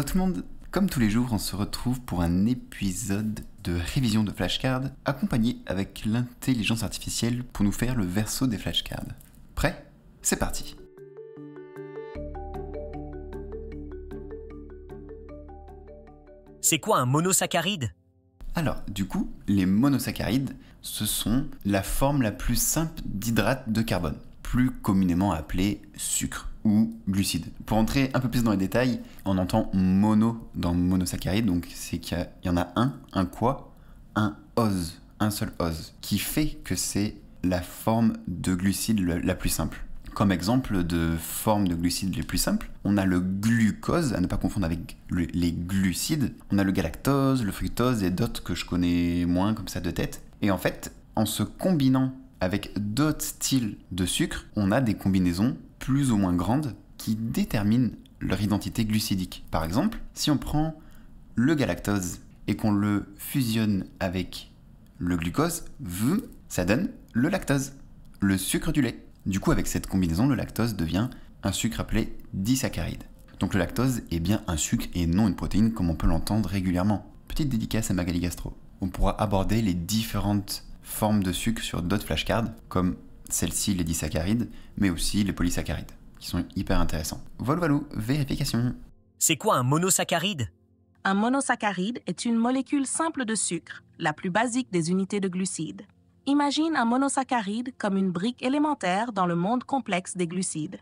Tout le monde Comme tous les jours, on se retrouve pour un épisode de révision de flashcards accompagné avec l'intelligence artificielle pour nous faire le verso des flashcards. Prêt? C'est parti. C'est quoi un monosaccharide Alors, du coup, les monosaccharides, ce sont la forme la plus simple d'hydrate de carbone, plus communément appelée sucre ou glucides. Pour entrer un peu plus dans les détails, on entend mono dans monosaccharide, donc c'est qu'il y, en a un, un quoi Un ose, un seul ose, qui fait que c'est la forme de glucides la plus simple. Comme exemple de forme de glucides les plus simples, on a le glucose, à ne pas confondre avec les glucides. On a le galactose, le fructose et d'autres que je connais moins comme ça de tête. Et en fait, en se combinant avec d'autres styles de sucre, on a des combinaisons plus ou moins grandes qui déterminent leur identité glucidique. Par exemple, si on prend le galactose et qu'on le fusionne avec le glucose, ça donne le lactose, le sucre du lait. Du coup, avec cette combinaison, le lactose devient un sucre appelé disaccharide. Donc le lactose est bien un sucre et non une protéine comme on peut l'entendre régulièrement. Petite dédicace à Magali Gastro. On pourra aborder les différentes formes de sucre sur d'autres flashcards, comme celles-ci les disaccharides, mais aussi les polysaccharides, qui sont hyper intéressants. Voilà, voilà, vérification. C'est quoi un monosaccharide? Un monosaccharide est une molécule simple de sucre, la plus basique des unités de glucides. Imagine un monosaccharide comme une brique élémentaire dans le monde complexe des glucides.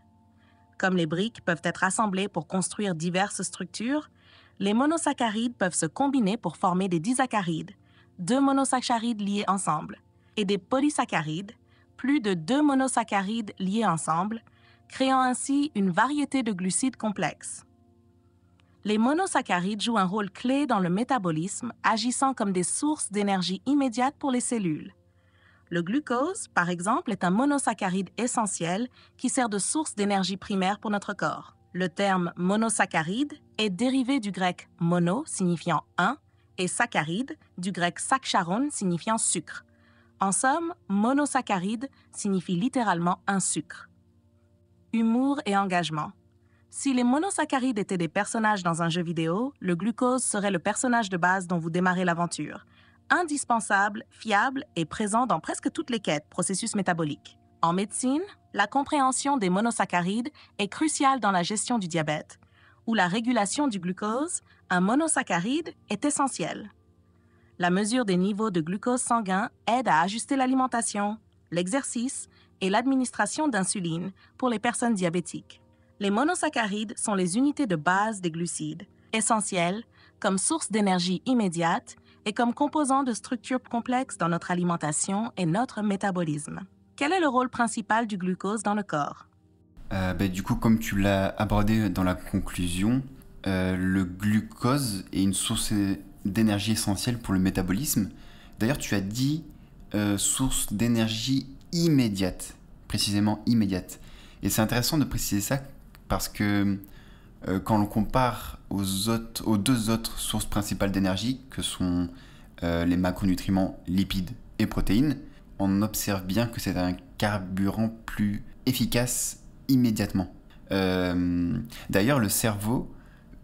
Comme les briques peuvent être assemblées pour construire diverses structures, les monosaccharides peuvent se combiner pour former des disaccharides, deux monosaccharides liés ensemble, et des polysaccharides, plus de deux monosaccharides liés ensemble, créant ainsi une variété de glucides complexes. Les monosaccharides jouent un rôle clé dans le métabolisme, agissant comme des sources d'énergie immédiate pour les cellules. Le glucose, par exemple, est un monosaccharide essentiel qui sert de source d'énergie primaire pour notre corps. Le terme monosaccharide est dérivé du grec mono signifiant un et saccharide du grec sakcharon signifiant sucre. En somme, monosaccharide signifie littéralement un sucre. Humour et engagement. Si les monosaccharides étaient des personnages dans un jeu vidéo, le glucose serait le personnage de base dont vous démarrez l'aventure. Indispensable, fiable et présent dans presque toutes les quêtes, processus métaboliques. En médecine, la compréhension des monosaccharides est cruciale dans la gestion du diabète, où la régulation du glucose, un monosaccharide, est essentielle. La mesure des niveaux de glucose sanguin aide à ajuster l'alimentation, l'exercice et l'administration d'insuline pour les personnes diabétiques. Les monosaccharides sont les unités de base des glucides, essentielles comme source d'énergie immédiate et comme composants de structures complexes dans notre alimentation et notre métabolisme. Quel est le rôle principal du glucose dans le corps? Euh, ben, Du coup, comme tu l'as abordé dans la conclusion, euh, le glucose est une source d'énergie essentielle pour le métabolisme. D'ailleurs, tu as dit euh, source d'énergie immédiate, précisément immédiate. Et c'est intéressant de préciser ça parce que euh, quand on compare aux, deux autres sources principales d'énergie, que sont euh, les macronutriments lipides et protéines, on observe bien que c'est un carburant plus efficace imméditement. D'ailleurs, le cerveau,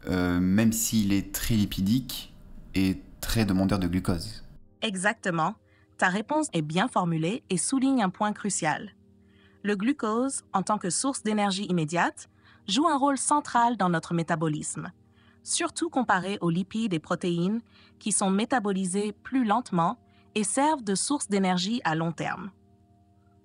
même s'il est très lipidique, très demandeur de glucose. Exactement. Ta réponse est bien formulée et souligne un point crucial. Le glucose, en tant que source d'énergie immédiate, joue un rôle central dans notre métabolisme, surtout comparé aux lipides et protéines qui sont métabolisés plus lentement et servent de source d'énergie à long terme.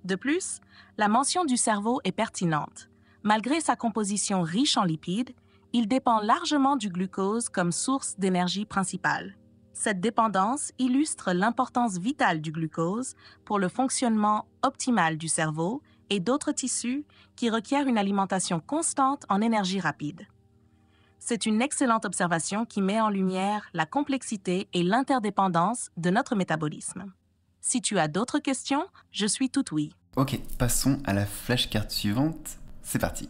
De plus, la mention du cerveau est pertinente. Malgré sa composition riche en lipides, il dépend largement du glucose comme source d'énergie principale. Cette dépendance illustre l'importance vitale du glucose pour le fonctionnement optimal du cerveau et d'autres tissus qui requièrent une alimentation constante en énergie rapide. C'est une excellente observation qui met en lumière la complexité et l'interdépendance de notre métabolisme. Si tu as d'autres questions, je suis tout oui. Ok, passons à la flashcard suivante. C'est parti.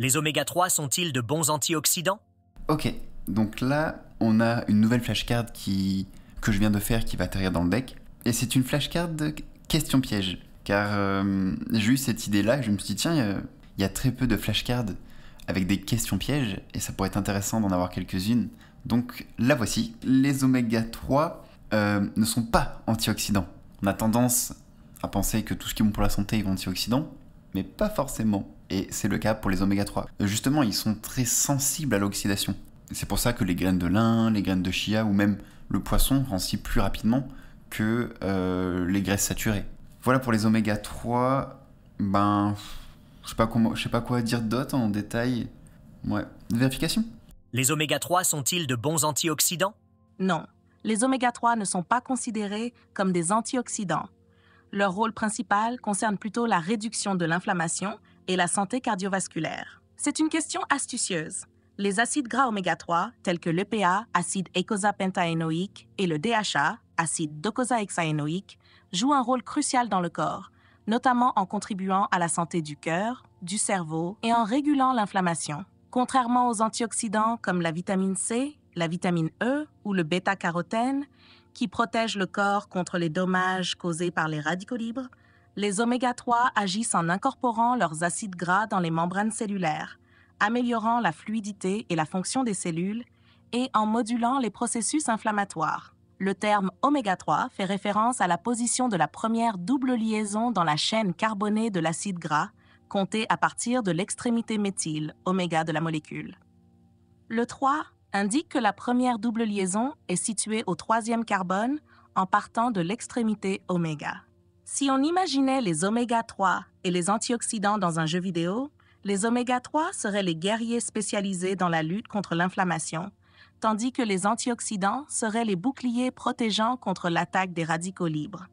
Les oméga 3 sont-ils de bons antioxydants? Ok, donc là, on a une nouvelle flashcard qui, que je viens de faire qui va atterrir dans le deck. Et c'est une flashcard question piège. Car euh, j'ai eu cette idée-là je me suis dit, tiens, il y, a très peu de flashcards avec des questions pièges, et ça pourrait être intéressant d'en avoir quelques-unes. Donc la voici. Les oméga 3 euh, ne sont pas antioxydants. On a tendance à penser que tout ce qui est bon pour la santé est antioxydant, mais pas forcément. Et c'est le cas pour les oméga 3. Justement, ils sont très sensibles à l'oxydation. C'est pour ça que les graines de lin, les graines de chia ou même le poisson rancit plus rapidement que euh, les graisses saturées. Voilà pour les oméga 3. Ben, je sais pas comment, je sais pas quoi dire d'autre en détail. Ouais, vérification. Les oméga 3 sont-ils de bons antioxydants? Non, les oméga 3 ne sont pas considérés comme des antioxydants. Leur rôle principal concerne plutôt la réduction de l'inflammation et la santé cardiovasculaire. C'est une question astucieuse. Les acides gras oméga 3, tels que l'EPA, acide eicosapentaénoïque, et le DHA, acide docosahexaénoïque, jouent un rôle crucial dans le corps, notamment en contribuant à la santé du cœur, du cerveau et en régulant l'inflammation. Contrairement aux antioxydants comme la vitamine C, la vitamine E ou le bêta-carotène, qui protègent le corps contre les dommages causés par les radicaux libres, les oméga 3 agissent en incorporant leurs acides gras dans les membranes cellulaires, améliorant la fluidité et la fonction des cellules et en modulant les processus inflammatoires. Le terme oméga 3 fait référence à la position de la première double liaison dans la chaîne carbonée de l'acide gras, comptée à partir de l'extrémité méthyle, oméga de la molécule. Le 3 indique que la première double liaison est située au troisième carbone en partant de l'extrémité oméga. Si on imaginait les oméga 3 et les antioxydants dans un jeu vidéo, les oméga 3 seraient les guerriers spécialisés dans la lutte contre l'inflammation, tandis que les antioxydants seraient les boucliers protégeant contre l'attaque des radicaux libres.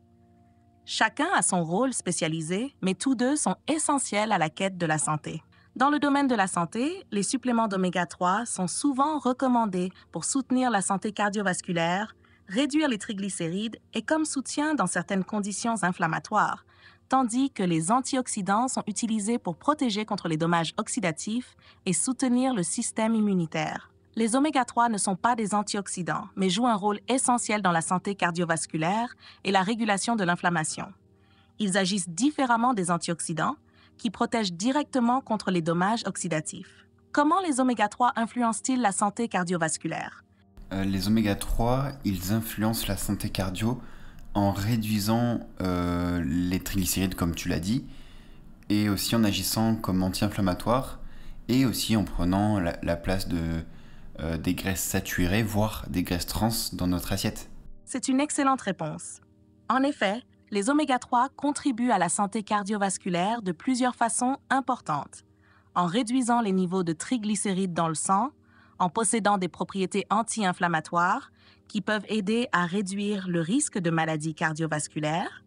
Chacun a son rôle spécialisé, mais tous deux sont essentiels à la quête de la santé. Dans le domaine de la santé, les suppléments d'oméga 3 sont souvent recommandés pour soutenir la santé cardiovasculaire, réduire les triglycérides et comme soutien dans certaines conditions inflammatoires, tandis que les antioxydants sont utilisés pour protéger contre les dommages oxydatifs et soutenir le système immunitaire. Les oméga 3 ne sont pas des antioxydants, mais jouent un rôle essentiel dans la santé cardiovasculaire et la régulation de l'inflammation. Ils agissent différemment des antioxydants, qui protègent directement contre les dommages oxydatifs. Comment les oméga 3 influencent-ils la santé cardiovasculaire? Les oméga 3, ils influencent la santé cardio en réduisant euh, les triglycérides, comme tu l'as dit, et aussi en agissant comme anti-inflammatoire, et aussi en prenant la, place de, euh, des graisses saturées, voire des graisses trans dans notre assiette. C'est une excellente réponse. En effet, les oméga 3 contribuent à la santé cardiovasculaire de plusieurs façons importantes. En réduisant les niveaux de triglycérides dans le sang, en possédant des propriétés anti-inflammatoires qui peuvent aider à réduire le risque de maladies cardiovasculaires,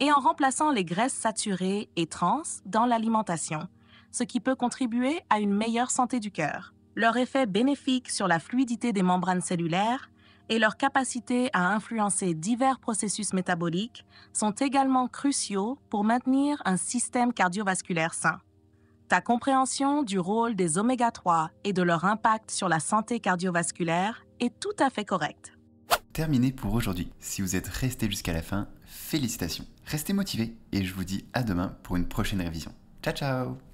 et en remplaçant les graisses saturées et trans dans l'alimentation, ce qui peut contribuer à une meilleure santé du cœur. Leur effet bénéfique sur la fluidité des membranes cellulaires et leur capacité à influencer divers processus métaboliques sont également cruciaux pour maintenir un système cardiovasculaire sain. Ta compréhension du rôle des oméga 3 et de leur impact sur la santé cardiovasculaire est tout à fait correcte. Terminé pour aujourd'hui. Si vous êtes resté jusqu'à la fin, félicitations. Restez motivés et je vous dis à demain pour une prochaine révision. Ciao ciao